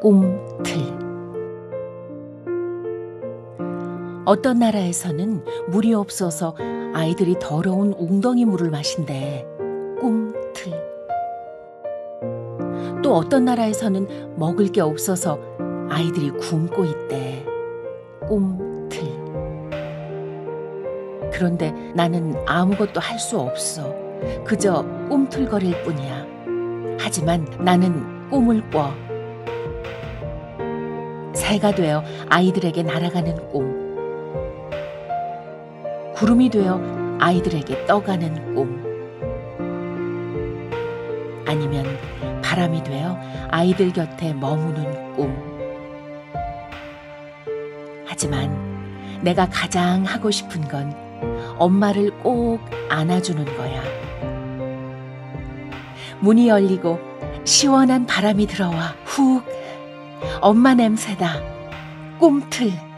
꿈틀 어떤 나라에서는 물이 없어서 아이들이 더러운 웅덩이 물을 마신대. 꿈틀. 또 어떤 나라에서는 먹을 게 없어서 아이들이 굶고 있대. 꿈틀. 그런데 나는 아무것도 할 수 없어. 그저 꿈틀거릴 뿐이야. 하지만 나는 꿈을 꿔. 새가 되어 아이들에게 날아가는 꿈. 구름이 되어 아이들에게 떠가는 꿈. 아니면 바람이 되어 아이들 곁에 머무는 꿈. 하지만 내가 가장 하고 싶은 건 엄마를 꼭 안아주는 거야. 문이 열리고 시원한 바람이 들어와 훅 엄마 냄새다. 꿈틀.